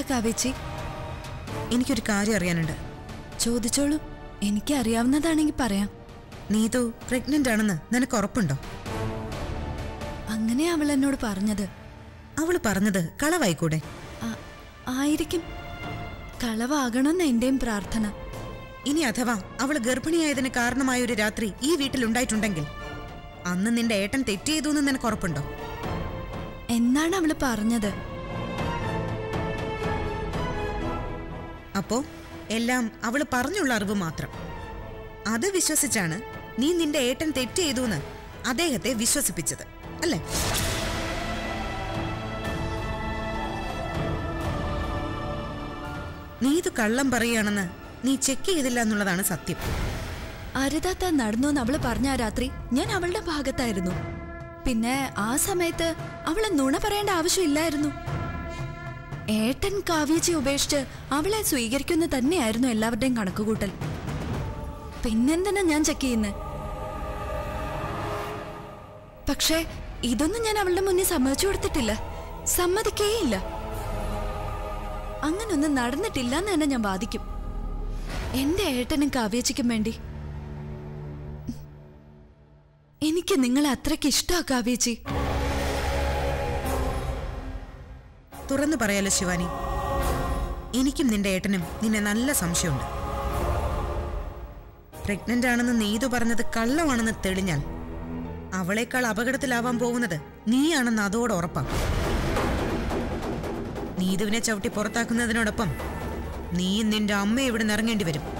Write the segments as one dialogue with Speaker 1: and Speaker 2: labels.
Speaker 1: കാവേച്ചി
Speaker 2: എനിക്കൊരു കാര്യം അറിയാനുണ്ട്.
Speaker 1: ചോദിച്ചോളൂ. എനിക്ക് അറിയാവുന്നതാണെങ്കിൽ പറയാം.
Speaker 2: നീതു പ്രഗ്നന്റ് ആണെന്ന് നിനക്ക് ഉറപ്പുണ്ടോ?
Speaker 1: അങ്ങനെ അവൾ എന്നോട് പറഞ്ഞത്.
Speaker 2: അവൾ പറഞ്ഞത് കളവായിക്കൂടെ?
Speaker 1: ആയിരിക്കും. കളവാകണമെന്ന് എന്റെയും പ്രാർത്ഥന.
Speaker 2: ഇനി അഥവാ അവൾ ഗർഭിണിയായതിന് കാരണമായ ഒരു രാത്രി ഈ വീട്ടിൽ ഉണ്ടായിട്ടുണ്ടെങ്കിൽ അന്ന് നിന്റെ ഏട്ടൻ തെറ്റ് ചെയ്തു എന്ന് നിനക്ക് ഉറപ്പുണ്ടോ?
Speaker 1: എന്നാണ് അവൾ പറഞ്ഞത്.
Speaker 2: അപ്പോ എല്ലാം അവൾ പറഞ്ഞുള്ള അറിവ് മാത്രം. അത് വിശ്വസിച്ചാണ് നീ നിന്റെ ഏട്ടൻ തെറ്റ് ചെയ്തു എന്ന് അദ്ദേഹത്തെ വിശ്വസിപ്പിച്ചത് അല്ലേ? നീ ഇത് കള്ളം പറയുകയാണെന്ന് നീ ചെക്ക് ചെയ്തില്ല എന്നുള്ളതാണ് സത്യം.
Speaker 1: അരുതാത്ത നടന്നു എന്ന് അവൾ പറഞ്ഞ രാത്രി ഞാൻ അവളുടെ ഭാഗത്തായിരുന്നു. പിന്നെ ആ സമയത്ത് അവൾ നുണ പറയേണ്ട ആവശ്യമില്ലായിരുന്നു. ഏട്ടൻ കാവ്യച്ചി ഉപേക്ഷിച്ച് അവളെ സ്വീകരിക്കുന്ന തന്നെയായിരുന്നു എല്ലാവരുടെയും കണക്കുകൂട്ടൽ. പിന്നെന്തിനാ ഞാൻ ചെക്ക് ചെയ്യുന്നത് പക്ഷേ ഇതൊന്നും ഞാൻ അവളുടെ മുന്നിൽ സമ്മതിച്ചു കൊടുത്തിട്ടില്ല. സമ്മതിക്കേയില്ല. അങ്ങനൊന്നും നടന്നിട്ടില്ല എന്ന് തന്നെ ഞാൻ വാദിക്കും. എന്റെ ഏട്ടനും കാവ്യച്ചിക്കും വേണ്ടി. എനിക്ക് നിങ്ങളെ അത്രയ്ക്ക് ഇഷ്ടമാ കാവ്യച്ചി
Speaker 2: തുറന്നു പറയാലോ ശിവാനി? എനിക്കും നിന്റെ ഏട്ടനും നിന്നെ നല്ല സംശയമുണ്ട്. പ്രഗ്നന്റ് ആണെന്ന് നീതു പറഞ്ഞത് കള്ളമാണെന്ന് തെളിഞ്ഞാൽ അവളേക്കാൾ അപകടത്തിലാവാൻ പോകുന്നത് നീയാണെന്ന് അതോടെ ഉറപ്പാ. നീതുവിനെ ചവിട്ടി പുറത്താക്കുന്നതിനോടൊപ്പം നീയും നിന്റെ അമ്മ ഇവിടെ ഇറങ്ങേണ്ടി വരും.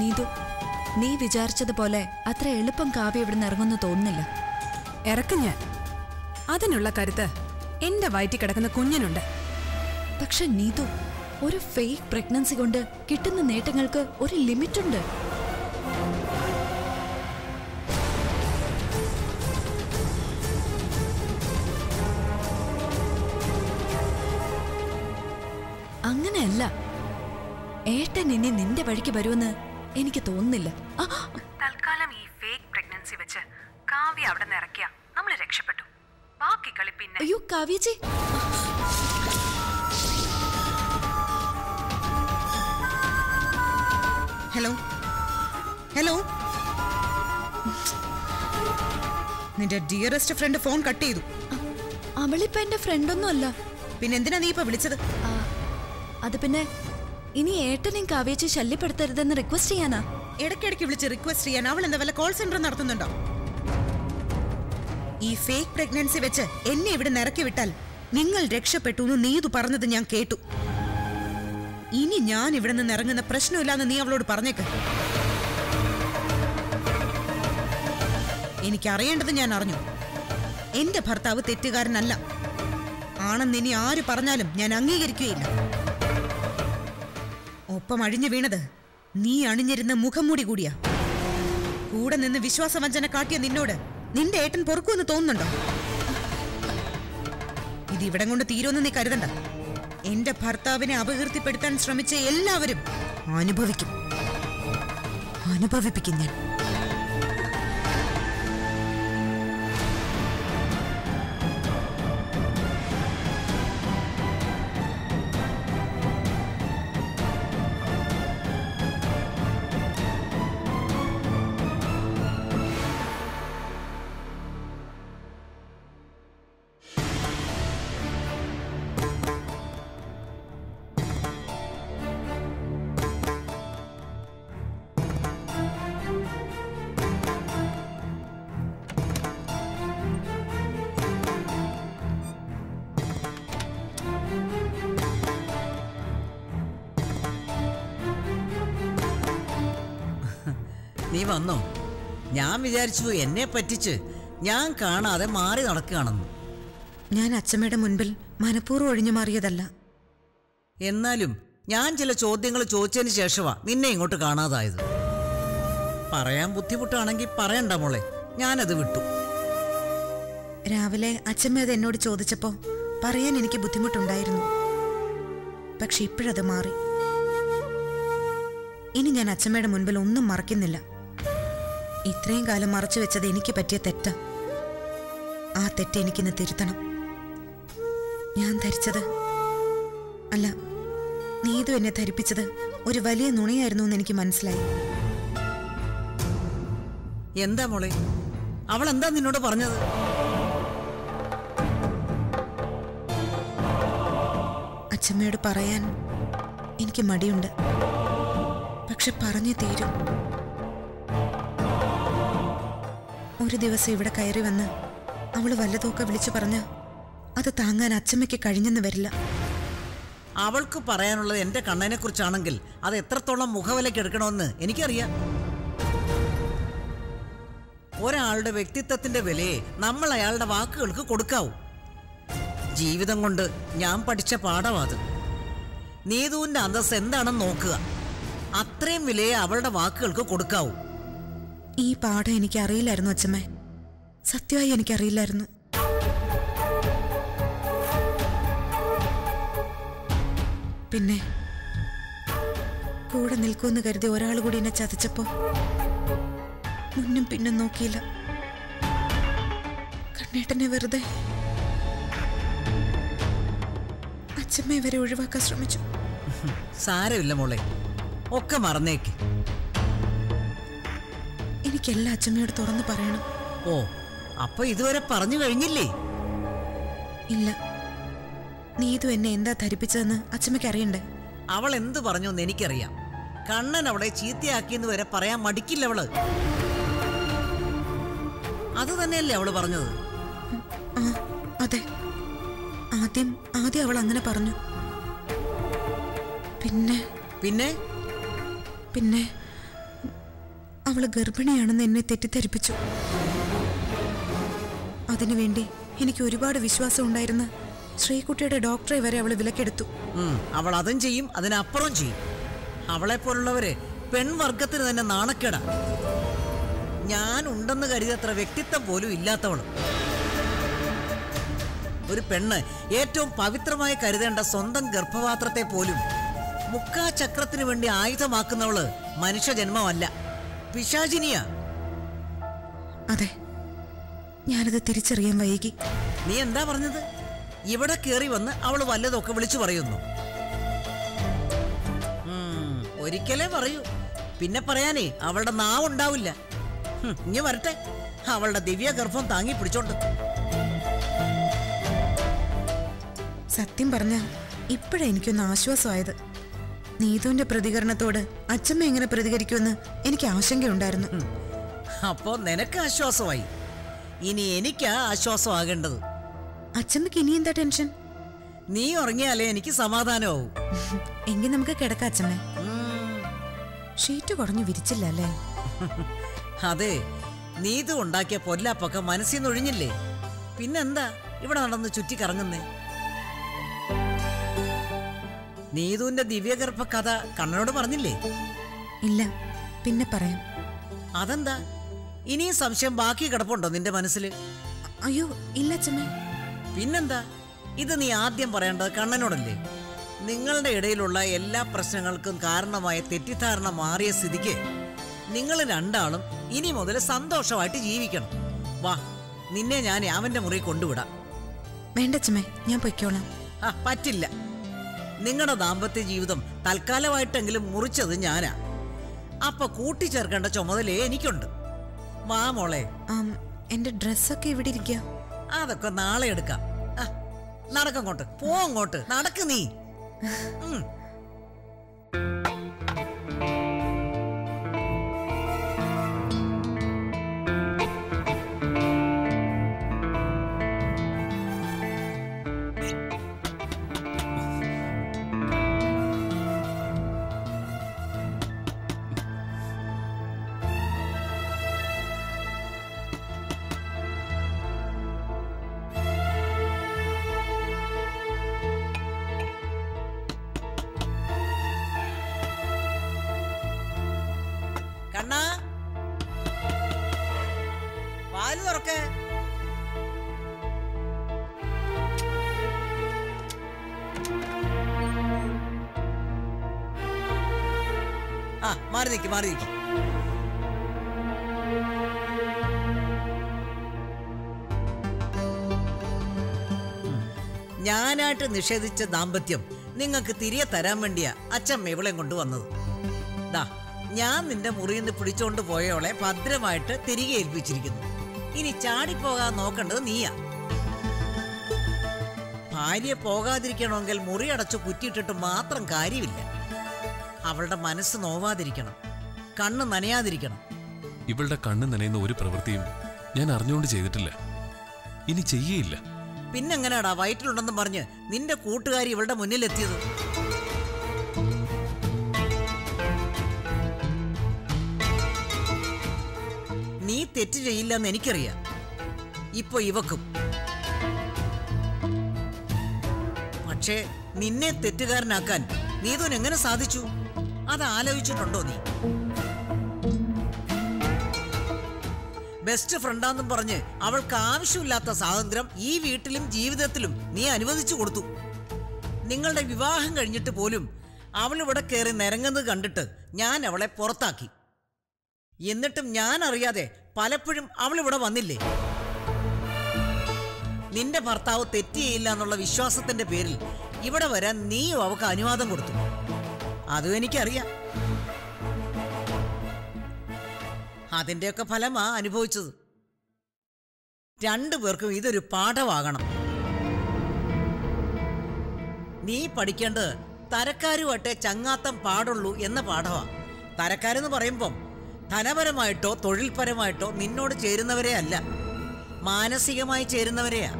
Speaker 1: നീതു നീ വിചാരിച്ചതുപോലെ അത്ര എളുപ്പം കാവ്യ ഇവിടുന്ന് ഇറങ്ങുന്നു തോന്നുന്നില്ല.
Speaker 3: ഇറക്കും ഞാൻ. അതിനുള്ള കരുത്ത് എന്റെ വയറ്റിൽ കിടക്കുന്ന കുഞ്ഞിനുണ്ട്.
Speaker 1: പക്ഷെ നീതു ഒരു ഫേക്ക് പ്രഗ്നൻസി കൊണ്ട് കിട്ടുന്ന നേട്ടങ്ങൾക്ക് ഒരു ലിമിറ്റുണ്ട്. അങ്ങനെയല്ല. ഏട്ടൻ ഇനി നിന്റെ വഴിക്ക് വരുമെന്ന് എനിക്ക് തോന്നുന്നില്ല.
Speaker 3: തൽക്കാലം ഈ ഫേക്ക് പ്രഗ്നൻസി വെച്ച് കാവ്യ അവിടെ നിന്ന് ഇറക്കിയ. നമ്മൾ രക്ഷപ്പെട്ടു. ബാക്കി കളി പിന്നെ.
Speaker 1: അയ്യോ കാവ്യജി.
Speaker 2: ഹലോ? ഹലോ? നിന്റെ ഡിയറസ്റ്റ് ഫ്രണ്ട് ഫോൺ കട്ട് ചെയ്തു.
Speaker 1: അവളിപ്പോ എന്റെ ഫ്രണ്ടൊന്നും അല്ല
Speaker 2: പിന്നെ എന്തിനാ നീ ഇപ്പൊ വിളിച്ചത്?
Speaker 1: ആ, അത് പിന്നെ ഇനി ഏട്ടനെയും കാവ്യച്ചി ശല്യപ്പെടുത്തരുതെന്ന് റിക്വസ്റ്റ് ചെയ്യാനാ?
Speaker 2: ഇടയ്ക്കിടയ്ക്ക് വിളിച്ച് റിക്വസ്റ്റ് ചെയ്യാൻ അവൾ എന്താ വല്ല കോൾ സെന്റർ നടത്തുന്നുണ്ടോ? ഈ ഫേക്ക് പ്രഗ്നൻസി വെച്ച് എന്നെ ഇവിടെ നിറക്കി വിട്ടാൽ നിങ്ങൾ രക്ഷപ്പെട്ടു എന്ന് നീതു പറഞ്ഞത് ഞാൻ കേട്ടു. ഇനി ഞാൻ ഇവിടെ നിന്ന് ഇറങ്ങുന്ന പ്രശ്നമില്ലാന്ന് നീ അവളോട് പറഞ്ഞേക്ക്. എനിക്കറിയേണ്ടത് ഞാൻ അറിഞ്ഞു. എന്റെ ഭർത്താവ് തെറ്റുകാരനല്ല. ആണെന്ന് ഇനി ആര് പറഞ്ഞാലും ഞാൻ അംഗീകരിക്കുകയില്ല. ഒപ്പം അഴിഞ്ഞു വീണത്. നീ അണിഞ്ഞിരുന്ന മുഖംമൂടി കൂടിയാ. കൂടെ നിന്ന് വിശ്വാസവഞ്ചന കാട്ടിയ നിന്നോട് നിന്റെ ഏട്ടൻ പൊറുക്കുമെന്ന് തോന്നുന്നുണ്ടോ? ഇത് ഇവിടം കൊണ്ട് തീരുമെന്ന് നീ കരുതണ്ട. എന്റെ ഭർത്താവിനെ അപകീർത്തിപ്പെടുത്താൻ ശ്രമിച്ച എല്ലാവരും അനുഭവിക്കും. അനുഭവിപ്പിക്കും ഞാൻ.
Speaker 4: വന്നോ? ഞാൻ വിചാരിച്ചു എന്നെ പറ്റിച്ച് ഞാൻ കാണാതെ മാറി നടക്കുകയാണെന്ന്.
Speaker 2: ഞാൻ അച്ഛമ്മയുടെ മുൻപിൽ മനഃപൂർവം ഒഴിഞ്ഞു മാറിയതല്ല.
Speaker 4: എന്നാലും ഞാൻ ചില ചോദ്യങ്ങൾ ചോദിച്ചതിന് ശേഷമാ നിന്നെ ഇങ്ങോട്ട് കാണാതായത്. പറയാൻ ബുദ്ധിമുട്ടാണെങ്കിൽ പറയണ്ട മോളെ ഞാനത് വിട്ടു.
Speaker 2: രാവിലെ അച്ഛമ്മ അത് എന്നോട് ചോദിച്ചപ്പോ പറയാൻ എനിക്ക് ബുദ്ധിമുട്ടുണ്ടായിരുന്നു. പക്ഷെ ഇപ്പോഴത് മാറി. ഇനി ഞാൻ അച്ഛമ്മയുടെ മുൻപിൽ ഒന്നും മറക്കുന്നില്ല ഇത്രയും കാലം മറച്ചു വെച്ചത് എനിക്ക് പറ്റിയ തെറ്റാ. ആ തെറ്റ് എനിക്കിന്ന് തിരുത്തണം. ഞാൻ ധരിച്ചത്. അല്ല നീതു എന്നെ ധരിപ്പിച്ചത് ഒരു വലിയ നുണയായിരുന്നു എന്ന് എനിക്ക് മനസ്സിലായി.
Speaker 4: എന്താ മോളെ? അവൾ എന്താ നിന്നോട് പറഞ്ഞത്?
Speaker 2: അച്ഛമ്മയോട് പറയാൻ എനിക്ക് മടിയുണ്ട്. പക്ഷെ പറഞ്ഞു തീരും. ഒരു ദിവസം ഇവിടെ കയറി വന്ന് അവൾ വല്ലതൊക്കെ വിളിച്ചു പറഞ്ഞ് അത് താങ്ങാൻ അച്ഛമ്മയ്ക്ക് കഴിഞ്ഞെന്ന് വരില്ല.
Speaker 4: അവൾക്ക് പറയാനുള്ളത് എന്റെ കണ്ണനെ കുറിച്ചാണെങ്കിൽ അത് എത്രത്തോളം മുഖവിലയ്ക്ക് എടുക്കണമെന്ന് എനിക്കറിയാം. ഒരാളുടെ വ്യക്തിത്വത്തിന്റെ വിലയെ നമ്മൾ അയാളുടെ വാക്കുകൾക്ക് കൊടുക്കാവൂ. ജീവിതം കൊണ്ട് ഞാൻ പഠിച്ച പാഠമാത് നീതുവിന്റെ അന്തസ് എന്താണെന്ന് നോക്കുക. അത്രയും വിലയെ അവളുടെ വാക്കുകൾക്ക് കൊടുക്കാവൂ.
Speaker 2: ഈ പാഠം എനിക്ക് അറിയില്ലായിരുന്നു അച്ഛമ്മേ. സത്യമായി എനിക്കറിയില്ലായിരുന്നു. പിന്നെ കൂടെ നിൽക്കുമെന്ന് കരുതി ഒരാൾ കൂടി എന്നെ ചതച്ചപ്പോ മുന്നും പിന്നും നോക്കിയില്ല. കണ്ണേട്ടനെ വെറുതെ അച്ഛമ്മ ഇവരെ ഒഴിവാക്കാൻ ശ്രമിച്ചു.
Speaker 4: സാരമില്ല മോളെ. ഒക്കെ മറന്നേക്ക്.
Speaker 2: എനിക്കെല്ലാം അച്ഛമ്മയോട് തുറന്നു പറയണം.
Speaker 4: ഓ അപ്പൊ ഇതുവരെ പറഞ്ഞു കഴിഞ്ഞില്ലേ?
Speaker 2: ഇല്ല. നീ നീതു എന്നെ എന്താ ധരിപ്പിച്ചതെന്ന് അച്ഛമ്മയ്ക്ക് അറിയണ്ടേ?
Speaker 4: അവൾ എന്ത് പറഞ്ഞു എന്ന് എനിക്കറിയാം. കണ്ണൻ അവളെ ചീത്തയാക്കിയെന്ന് വരെ പറയാൻ മടിക്കില്ല അവൾ. അത് തന്നെയല്ലേ അവൾ പറഞ്ഞത്?
Speaker 2: അതെ. ആദ്യം ആദ്യം അവൾ അങ്ങനെ പറഞ്ഞു. പിന്നെ?
Speaker 4: പിന്നെ?
Speaker 2: പിന്നെ? അവൾ ഗർഭിണിയാണെന്ന് എന്നെ തെറ്റിദ്ധരിപ്പിച്ചു. അതിനുവേണ്ടി എനിക്ക് ഒരുപാട് വിശ്വാസം ഉണ്ടായിരുന്ന ശ്രീകുട്ടിയുടെ ഡോക്ടറെ വരെ അവൾ വിലക്കെടുത്തു.
Speaker 4: അവൾ അതും ചെയ്യും അതിനപ്പുറം ചെയ്യും. അവളെ പോലുള്ളവര് പെൺവർഗത്തിന് തന്നെ നാണക്കേടാ. ഞാൻ ഉണ്ടെന്ന് കരുതത്ര വ്യക്തിത്വം പോലും ഇല്ലാത്തവൾ. ഒരു പെണ്ണ് ഏറ്റവും പവിത്രമായി കരുതേണ്ട സ്വന്തം ഗർഭപാത്രത്തെ പോലും മുക്കാ ചക്രത്തിന് വേണ്ടി ആയുധമാക്കുന്നവൾ മനുഷ്യജന്മമല്ല പിശാചിനിയാ?
Speaker 2: അതെ. ഞാനത് തിരിച്ചറിയാൻ വൈകി.
Speaker 4: നീ എന്താ പറഞ്ഞത്? ഇവിടെ കേറി വന്ന് അവൾ വല്ലതൊക്കെ വിളിച്ചു പറയുന്നു. ഒരിക്കലേ പറയൂ. പിന്നെ പറയാനേ അവളുടെ നാവുണ്ടാവില്ല. ഉണ്ടാവില്ല ഇങ്ങ് വരട്ടെ. അവളുടെ ദിവ്യ ഗർഭം താങ്ങി പിടിച്ചോണ്ട്.
Speaker 2: സത്യം പറഞ്ഞ ഇപ്പോഴെനിക്കൊന്ന് ആശ്വാസമായത്. നീതുവിന്റെ പ്രതികരണത്തോട് അച്ഛമ്മ എങ്ങനെ പ്രതികരിക്കുമെന്ന് എനിക്ക് ആശങ്കയുണ്ടായിരുന്നു.
Speaker 4: അപ്പോ നിനക്ക് ആശ്വാസമായി. ഇനി എനിക്കാ ആശ്വാസമാകേണ്ടത്
Speaker 2: അച്ഛമ്മക്ക് ഇനി എന്താ ടെൻഷൻ?
Speaker 4: നീ ഉറങ്ങിയാലേ എനിക്ക് സമാധാനമാവും.
Speaker 2: എങ്കിൽ നമുക്ക് കിടക്കാം അച്ഛമ്മ ഷീറ്റ് കുറഞ്ഞു വിരിച്ചില്ല അല്ലേ?
Speaker 4: അതെ നീതു ഉണ്ടാക്കിയ പൊല്ലാപ്പൊക്കെ മനസ്സിൽ നിന്ന് ഒഴിഞ്ഞില്ലേ? പിന്നെന്താ? ഇവിടെ നടന്ന് ചുറ്റി കറങ്ങുന്നേ നീതുവിന്റെ ദിവ്യഗർഭ കഥ കണ്ണനോട് പറഞ്ഞില്ലേ?
Speaker 2: ഇല്ല പിന്നെ പറയാം.
Speaker 4: അതെന്താ? ഇനിയും സംശയം ബാക്കി കിടപ്പുണ്ടോ നിന്റെ മനസ്സിൽ
Speaker 2: അയ്യോ ഇല്ല ചമ്മേ
Speaker 4: പിന്നെന്താ? ഇത് നീ ആദ്യം പറയേണ്ടത് കണ്ണനോടല്ലേ? നിങ്ങളുടെ ഇടയിലുള്ള എല്ലാ പ്രശ്നങ്ങൾക്കും കാരണമായ തെറ്റിദ്ധാരണ മാറിയ സ്ഥിതിക്ക് നിങ്ങൾ രണ്ടാളും ഇനി മുതൽ സന്തോഷമായിട്ട് ജീവിക്കണം. വാ നിന്നെ ഞാൻ അവന്റെ മുറി കൊണ്ടുവിടാം.
Speaker 2: വേണ്ട ചമ്മേ ഞാൻ പൊയ്ക്കോളാം.
Speaker 4: ആ പറ്റില്ല. നിങ്ങളുടെ ദാമ്പത്യ ജീവിതം തൽക്കാലമായിട്ടെങ്കിലും മുറിച്ചത് ഞാനാ. അപ്പൊ കൂട്ടിച്ചേർക്കേണ്ട ചുമതലയെ എനിക്കുണ്ട്. വാ മോളെ.
Speaker 2: എന്റെ ഡ്രസ്സൊക്കെ ഇവിടെ ഇരിക്ക?
Speaker 4: അതൊക്കെ നാളെ എടുക്കാം. നടക്കങ്ങോട്ട് പോ അങ്ങോട്ട്. നടക്ക് നീ. കണ്ണാ. പാൽ തുറക്കേ. ആ മാറി നിൽക്ക് മാറി നിൽക്ക് ഞാനായിട്ട് നിഷേധിച്ച ദാമ്പത്യം നിങ്ങൾക്ക് തിരികെ തരാൻ വേണ്ടിയാ അച്ഛൻ ഇവളെ കൊണ്ടുവന്നത്. ഞാൻ നിന്റെ മുറിയിൽ നിന്ന് പിടിച്ചോണ്ട് പോയവളെ ഭദ്രമായിട്ട് തിരികെ ഏൽപ്പിച്ചിരിക്കുന്നു. ഇനി ചാടിപ്പോകാൻ നോക്കേണ്ടത് നീയാ. ഭാര്യ പോകാതിരിക്കണമെങ്കിൽ മുറി അടച്ചു കുറ്റിയിട്ടിട്ട് മാത്രം കാര്യമില്ല. അവളുടെ മനസ്സ് നോവാതിരിക്കണം. കണ്ണ് നനയാതിരിക്കണം.
Speaker 5: ഇവളുടെ കണ്ണ് നനയുന്ന ഒരു പ്രവൃത്തിയും ഞാൻ അറിഞ്ഞുകൊണ്ട് ചെയ്തിട്ടില്ല. ഇനി ചെയ്യേയില്ല.
Speaker 4: പിന്നെങ്ങനെയാടാ വയറ്റിലുണ്ടെന്ന് പറഞ്ഞ് നിന്റെ കൂട്ടുകാരി ഇവളുടെ മുന്നിലെത്തിയത്? തെറ്റ് ചെയ്യില്ലെന്ന് എനിക്കറിയാം. ഇപ്പൊ ഇവക്കും. പക്ഷേ നിന്നെ തെറ്റുകാരനാക്കാൻ നീതുൻ എങ്ങനെ സാധിച്ചു? അത് ആലോചിച്ചിട്ടുണ്ടോ നീ? ബെസ്റ്റ് ഫ്രണ്ടാന്നും പറഞ്ഞ് അവൾക്ക് ആവശ്യമില്ലാത്ത സ്വാതന്ത്ര്യം ഈ വീട്ടിലും ജീവിതത്തിലും നീ അനുവദിച്ചു കൊടുത്തു. നിങ്ങളുടെ വിവാഹം കഴിഞ്ഞിട്ട് പോലും അവൾ ഇവിടെ കയറി നിരങ്ങുന്നത് കണ്ടിട്ട് ഞാൻ അവളെ പുറത്താക്കി. എന്നിട്ടും ഞാൻ അറിയാതെ പലപ്പോഴും അവൾ ഇവിടെ വന്നില്ലേ? നിന്റെ ഭർത്താവ് തെറ്റിയില്ല എന്നുള്ള വിശ്വാസത്തിന്റെ പേരിൽ ഇവിടെ വരാൻ നീയും അവൾക്ക് അനുവാദം കൊടുത്തു. അതും എനിക്കറിയാം. അതിന്റെയൊക്കെ ഫലമാ അനുഭവിച്ചത്. രണ്ടു പേർക്കും ഇതൊരു പാഠമാകണം. നീ പഠിക്കേണ്ടത് തരക്കാരുമായിട്ടേ ചങ്ങാത്തം പാടുള്ളൂ എന്ന പാഠമാ. തരക്കാരെന്ന് പറയുമ്പം ധനപരമായിട്ടോ തൊഴിൽപരമായിട്ടോ നിന്നോട് ചേരുന്നവരെ അല്ല. മാനസികമായി ചേരുന്നവരെയാ.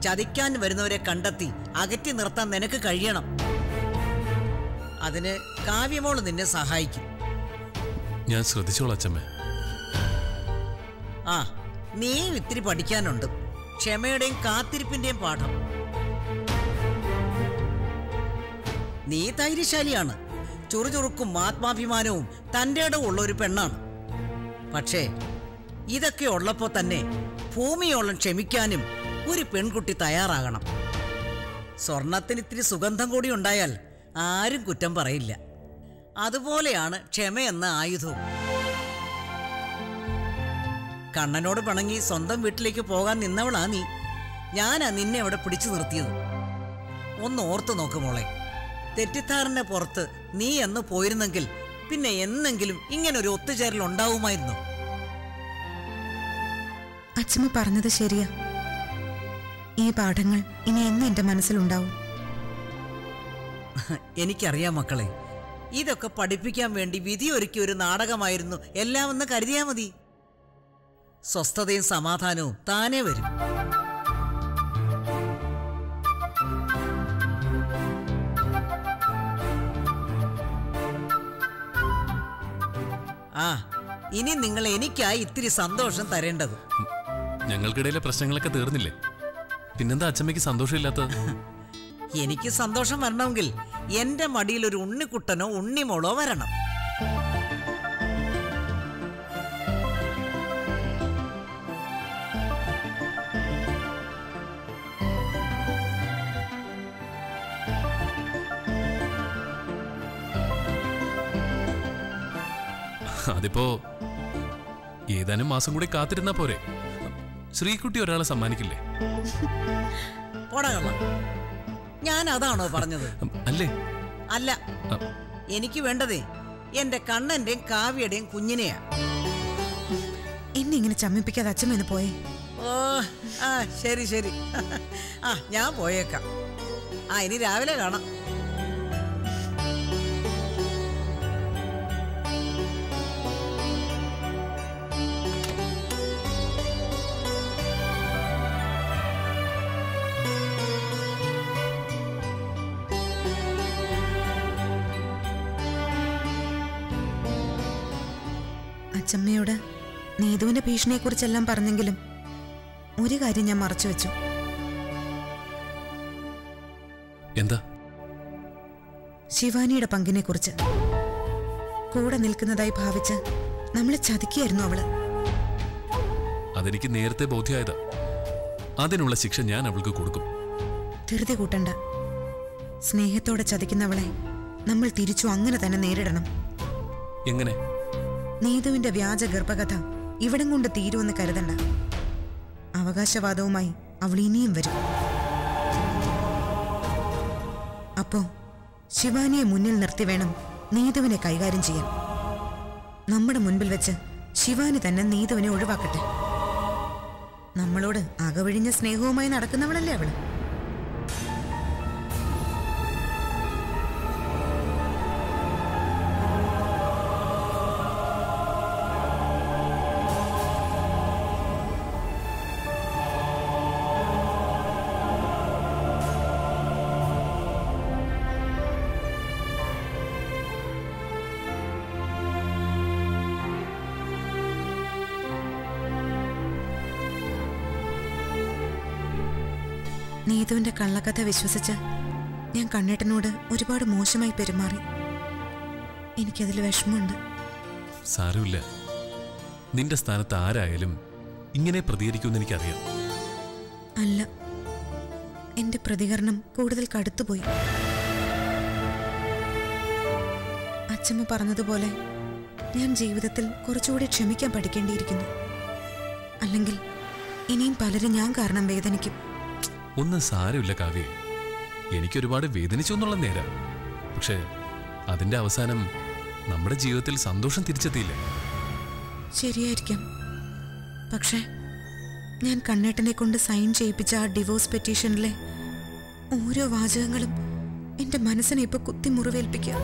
Speaker 4: ചതിക്കാൻ വരുന്നവരെ കണ്ടെത്തി അകറ്റി നിർത്താൻ നിനക്ക് കഴിയണം. അതിന് കാവ്യമോൾ നിന്നെ സഹായിക്കും.
Speaker 5: ഞാൻ ശ്രദ്ധിച്ചോളാം അച്ഛമ്മേ.
Speaker 4: ആ നീ ഇത്തിരി പഠിക്കാനുണ്ട്. ക്ഷമയുടെയും കാത്തിരിപ്പിന്റെയും പാഠം. നീ ധൈര്യശാലിയാണ്. ചുറുചുറുക്കും ആത്മാഭിമാനവും തന്റെ ഉള്ള ഒരു പെണ്ണാണ്. പക്ഷേ ഇതൊക്കെ ഉള്ളപ്പോൾ തന്നെ ഭൂമിയോളം ക്ഷമിക്കാനും ഒരു പെൺകുട്ടി തയ്യാറാകണം. സ്വർണത്തിന് ഇത്തിരി സുഗന്ധം കൂടി ഉണ്ടായാൽ ആരും കുറ്റം പറയില്ല. അതുപോലെയാണ് ക്ഷമയെന്ന ആയുധവും. കണ്ണനോട് പിണങ്ങി സ്വന്തം വീട്ടിലേക്ക് പോകാൻ നിന്നവളാ നീ. ഞാനാ നിന്നെ അവിടെ പിടിച്ചു നിർത്തിയത്. ഒന്ന് ഓർത്തു നോക്ക് മോളെ. തെറ്റിദ്ധാരന്റെ പുറത്ത് നീ എന്ന് പോയിരുന്നെങ്കിൽ പിന്നെ എന്നെങ്കിലും ഇങ്ങനെ ഒരു ഒത്തുചേരൽ ഉണ്ടാവുമായിരുന്നു.
Speaker 2: അച്ഛമ്മ പറഞ്ഞത് ശരിയാ. ഈ പാഠങ്ങൾ ഇനി എന്നും എന്റെ മനസ്സിലുണ്ടാവും.
Speaker 4: എനിക്കറിയാം മക്കളെ. ഇതൊക്കെ പഠിപ്പിക്കാൻ വേണ്ടി വിധി ഒരുക്കിയ ഒരു നാടകമായിരുന്നു. എല്ലാം ഒന്ന് കരുതിയാ മതി. സ്വസ്ഥതയും സമാധാനവും താനേ വരും. ആ ഇനി നിങ്ങൾ എനിക്കായി ഇത്തിരി സന്തോഷം തരേണ്ടത്.
Speaker 5: ഞങ്ങൾക്കിടയിലെ പ്രശ്നങ്ങളൊക്കെ തീർന്നില്ലേ? പിന്നെന്താ അച്ഛമ്മയ്ക്ക് സന്തോഷമില്ലാത്തത്?
Speaker 4: എനിക്ക് സന്തോഷം വരണമെങ്കിൽ എന്റെ മടിയിൽ ഒരു ഉണ്ണിക്കുട്ടനോ ഉണ്ണിമോളോ വരണം.
Speaker 5: അതിപ്പോ ഏതാനും മാസം കൂടി കാത്തിരുന്നാ പോരെ. ശ്രീകുട്ടി ഒരാളെ സമ്മാനിക്കില്ലേ?
Speaker 4: ഞാൻ അതാണോ പറഞ്ഞത്?
Speaker 5: അല്ലേ?
Speaker 4: അല്ല. എനിക്ക് വേണ്ടതേ എന്റെ കണ്ണന്റെയും കാവ്യയുടെയും കുഞ്ഞിനെയാ.
Speaker 2: എന്നെ ഇങ്ങനെ ചമ്മിപ്പിക്കാതെ അച്ഛമ്മ പോയേ?
Speaker 4: ഓ ആ ശരി ശരി. ആ ഞാൻ പോയേക്കാം. ആ ഇനി രാവിലെ കാണാം.
Speaker 2: അച്ഛമ്മയോട് നീതുവിന്റെ ഭീഷണിയെക്കുറിച്ചെല്ലാം പറഞ്ഞെങ്കിലും ഒരു കാര്യം ഞാൻ മറച്ചു വെച്ചു.
Speaker 5: എന്താ?
Speaker 2: ശിവാനിയുടെ പങ്കിനെ കുറിച്ച് കൂടെ നിൽക്കുന്നതായി ഭാവിച്ച് നമ്മളെ ചതിക്കുകയായിരുന്നു അവൾ.
Speaker 5: അതെനിക്ക് നേരത്തെ ബോധ്യമായതാ അതിനുള്ള ശിക്ഷ ഞാൻ അവൾക്ക് കൊടുക്കും.
Speaker 2: ധൃതി കൂട്ടണ്ട. സ്നേഹത്തോടെ ചതിക്കുന്നവളെ നമ്മൾ തിരിച്ചു അങ്ങനെ തന്നെ നേരിടണം.
Speaker 5: എങ്ങനെ?
Speaker 2: നീതുവിന്റെ വ്യാജ ഗർഭകഥ ഇവിടം കൊണ്ട് തീരുമെന്ന് കരുതണ്ട. അവകാശവാദവുമായി അവൾ ഇനിയും വരും. അപ്പോ ശിവാനിയെ മുന്നിൽ നിർത്തി വേണം നീതുവിനെ കൈകാര്യം ചെയ്യാൻ. നമ്മുടെ മുൻപിൽ വെച്ച് ശിവാനി തന്നെ നീതുവിനെ ഒഴിവാക്കട്ടെ. നമ്മളോട് അകവഴിഞ്ഞ സ്നേഹവുമായി നടക്കുന്നവളല്ലേ അവൾ നീതുവിന്റെ കള്ളക്കഥ വിശ്വസിച്ച് ഞാൻ കണ്ണേട്ടനോട് ഒരുപാട് മോശമായി പെരുമാറി. എനിക്കതിൽ വിഷമമുണ്ട്.
Speaker 5: സാരമില്ല. നിന്റെ സ്ഥാനത്ത് ആരായാലും ഇങ്ങനെ പ്രതികരിക്കുമെന്ന് എനിക്കറിയാം.
Speaker 2: അല്ല. എന്റെ പ്രതികരണം കൂടുതൽ കടുത്തുപോയി. അച്ഛമ്മ പറഞ്ഞതുപോലെ ഞാൻ ജീവിതത്തിൽ കുറച്ചുകൂടി ക്ഷമിക്കാൻ പഠിക്കേണ്ടിയിരിക്കുന്നു. അല്ലെങ്കിൽ ഇനിയും പലരും ഞാൻ കാരണം വേദനിക്കും.
Speaker 5: ഒന്നും സാരമില്ല കാവ്യ. എനിക്കൊരുപാട് വേദനിച്ചു എന്നുള്ള നേരം. പക്ഷേ അതിന്റെ അവസാനം നമ്മുടെ ജീവിതത്തിൽ സന്തോഷം തിരിച്ചെത്തിയില്ല?
Speaker 2: ശരിയായിരിക്കാം. പക്ഷേ ഞാൻ കണ്ണേട്ടനെ കൊണ്ട് സൈൻ ചെയ്യിപ്പിച്ച ആ ഡിവോഴ്സ് പെറ്റീഷനിലെ ഓരോ വാചകങ്ങളും എന്റെ മനസ്സിനെ ഇപ്പൊ കുത്തി മുറിവേൽപ്പിക്കുക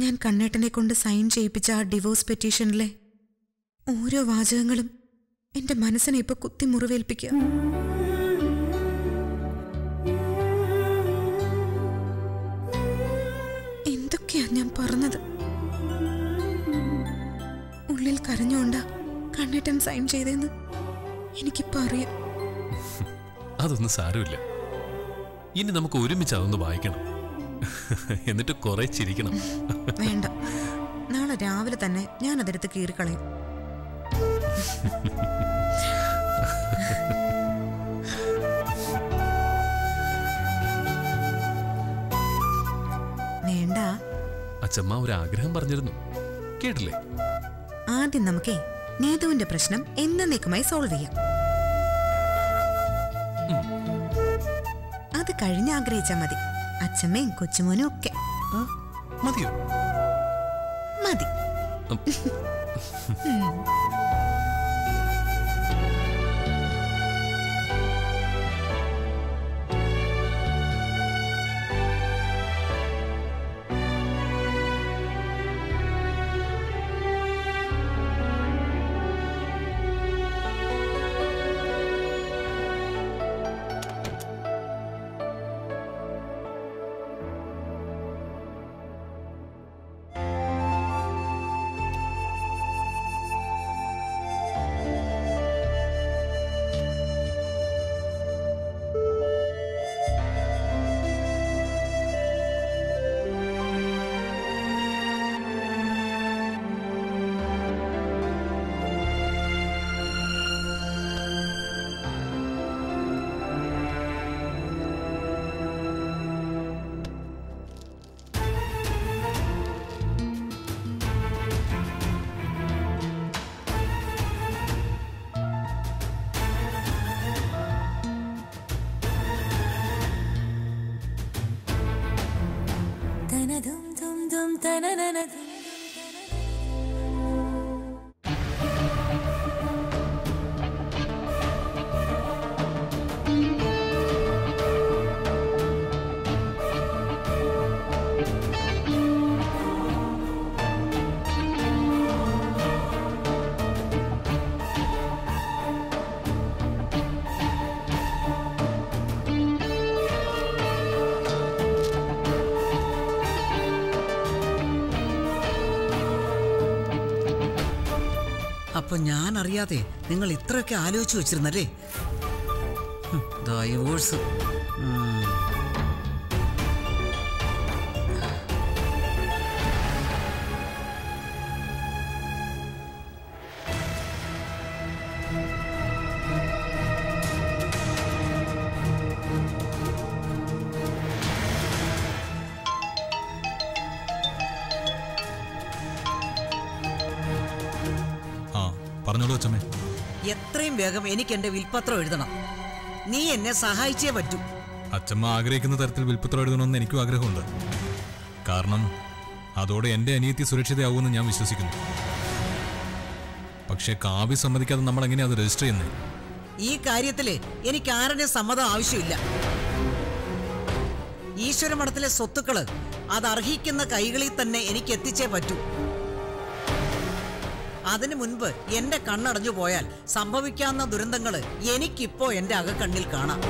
Speaker 2: ഞാൻ കണ്ണേട്ടനെ കൊണ്ട് സൈൻ ചെയ്യിപ്പിച്ച ആ ഡിവോഴ്സ് പെറ്റീഷനിലെ ഓരോ വാചകങ്ങളും എന്റെ മനസ്സിനെ ഇപ്പൊ കുത്തി മുറിവേൽപ്പിക്കുക എന്തൊക്കെയാ ഞാൻ പറഞ്ഞത്? ഉള്ളിൽ കരഞ്ഞുകൊണ്ടാ കണ്ണേട്ടൻ സൈൻ ചെയ്തെന്ന് എനിക്കിപ്പോ അറിയാം.
Speaker 5: അതൊന്നും സാരമില്ല. ഇനി നമുക്ക് ഒരുമിച്ച് അതൊന്ന് വായിക്കണം. എന്നിട്ട് കുറെ ചിരിക്കണം.
Speaker 2: വേണ്ട. നാളെ രാവിലെ തന്നെ ഞാൻ അതെടുത്ത് കീറിക്കളയും. വേണ്ട.
Speaker 5: അച്ഛമ്മ ഒരു ആഗ്രഹം പറഞ്ഞിരുന്നു. കേട്ടില്ലേ?
Speaker 2: ആദ്യം നമുക്കേ നീതുവിന്റെ പ്രശ്നം എന്നേക്കുമായി സോൾവ് ചെയ്യാം. അത് കഴിഞ്ഞ് ആഗ്രഹിച്ചാൽ മതി. അച്ഛമ്മയും കൊച്ചുമോനും ഒക്കെ.
Speaker 5: മതിയോ?
Speaker 2: മതി.
Speaker 5: Da-na-na-na-na.
Speaker 4: അപ്പൊ ഞാൻ അറിയാതെ നിങ്ങൾ ഇത്രയൊക്കെ ആലോചിച്ചു വെച്ചിരുന്നല്ലേ? ഡൈവോഴ്സ് എനിക്ക് എന്റെ വിൽപത്രം എഴുതണം. നീ എന്നെ സഹായിച്ചേ പറ്റൂ.
Speaker 6: അച്ഛമ്മ ആഗ്രഹിക്കുന്ന തരത്തിൽ വിൽപത്രം എഴുതണമെന്ന് എനിക്കും ആഗ്രഹമുണ്ട്. കാരണം അതോടെ എന്റെ അനിയത്തി സുരക്ഷിതയാവുമെന്ന് ഞാൻ വിശ്വസിക്കുന്നു. പക്ഷേ കാവ്യ സമ്മതിക്കാതെ നമ്മൾ എങ്ങനെയാ അത് രജിസ്റ്റർ ചെയ്യുന്നത്
Speaker 4: ഈ കാര്യത്തിൽ എനിക്ക് ആരുടെ സമ്മതം ആവശ്യമില്ല. ഈശ്വരമഠത്തിലെ സ്വത്തുക്കൾ അത് അർഹിക്കുന്ന കൈകളിൽ തന്നെ എനിക്ക് എത്തിച്ചേ പറ്റൂ. അതിനു മുൻപ് എന്റെ കണ്ണടഞ്ഞു പോയാൽ സംഭവിക്കാവുന്ന ദുരന്തങ്ങൾ എനിക്കിപ്പോ എന്റെ അകക്കണ്ണിൽ കാണാം.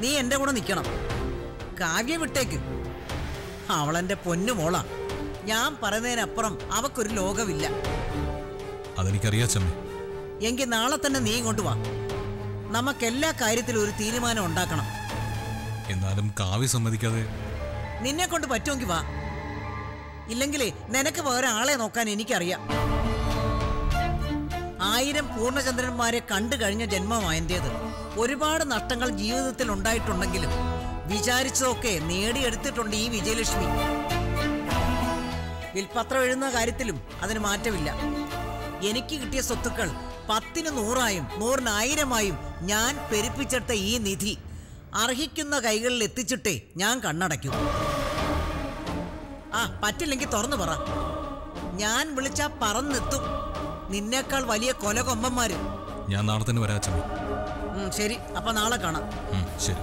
Speaker 4: നീ എന്റെ കൂടെ നിൽക്കണം കാവ്യ വിട്ടേക്ക്. അവളെന്റെ പൊന്നു മോളാ. ഞാൻ പറയുന്നതിനപ്പുറം അവക്കൊരു ലോകമില്ല
Speaker 6: അതെനിക്കറിയാം
Speaker 4: എങ്കിൽ നാളെ തന്നെ നീ ഇങ്ങോട്ട് വാ. നമുക്കെല്ലാ കാര്യത്തിലും ഒരു തീരുമാനം ഉണ്ടാക്കണം.
Speaker 6: എന്നാലും കാവ്യ സമ്മതിക്കാതെ
Speaker 4: നിന്നെ കൊണ്ട് പറ്റുമെങ്കിൽ വാ. ഇല്ലെങ്കിലേ നിനക്ക് വേറെ നോക്കാൻ എനിക്കറിയാം. ആയിരം പൂർണചന്ദ്രന്മാരെ കണ്ടു കഴിഞ്ഞ ജന്മമായന്റേത് ഒരുപാട് നഷ്ടങ്ങൾ ജീവിതത്തിൽ ഉണ്ടായിട്ടുണ്ടെങ്കിലും വിചാരിച്ചതൊക്കെ നേടിയെടുത്തിട്ടുണ്ട് ഈ വിജയലക്ഷ്മി. വിൽപത്രം എഴുന്ന കാര്യത്തിലും അതിന് മാറ്റമില്ല. എനിക്ക് കിട്ടിയ സ്വത്തുക്കൾ പത്തിന് നൂറായും നൂറിനായിരമായും ഞാൻ പെരുപ്പിച്ചെടുത്ത ഈ നിധി അർഹിക്കുന്ന കൈകളിൽ എത്തിച്ചിട്ടേ ഞാൻ കണ്ണടയ്ക്കൂ. ആ പറ്റില്ലെങ്കിൽ തുറന്നു പറ. ഞാൻ വിളിച്ചാ പറന്നെത്തും. നിന്നേക്കാൾ വലിയ കൊലകൊമ്പന്മാര്.
Speaker 6: ഞാൻ നാളെ തന്നെ വരാ
Speaker 4: ശരി. അപ്പൊ നാളെ കാണാം.
Speaker 6: ശരി.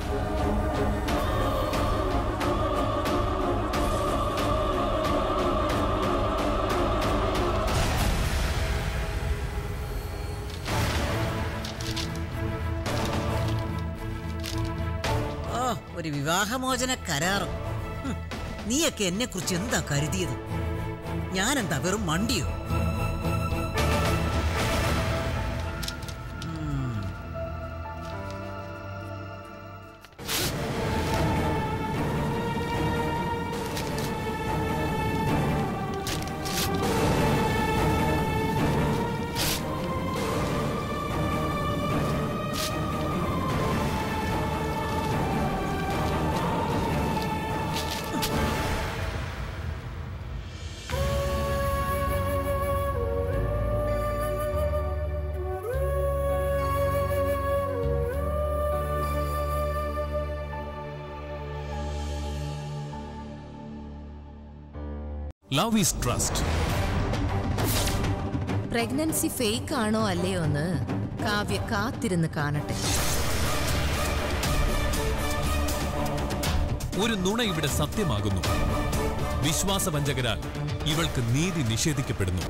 Speaker 4: ഒരു വിവാഹമോചന കരാറ്. നീയൊക്കെ എന്നെ കുറിച്ച് എന്താ കരുതിയത്? ഞാനെന്താ വെറും മണ്ടിയോ?
Speaker 5: Love is trust
Speaker 7: pregnancy fake ആണോ അല്ലയോ എന്ന് കാവ്യ കാത്തിരുന്ന് കാണട്ടെ.
Speaker 5: ഒരു നുണ ഇവിടെ സത്യമാകുന്നു. വിശ്വാസവഞ്ചകരാൽ ഇവൾക്ക് നീതി നിഷേധിക്കപ്പെടുന്നു.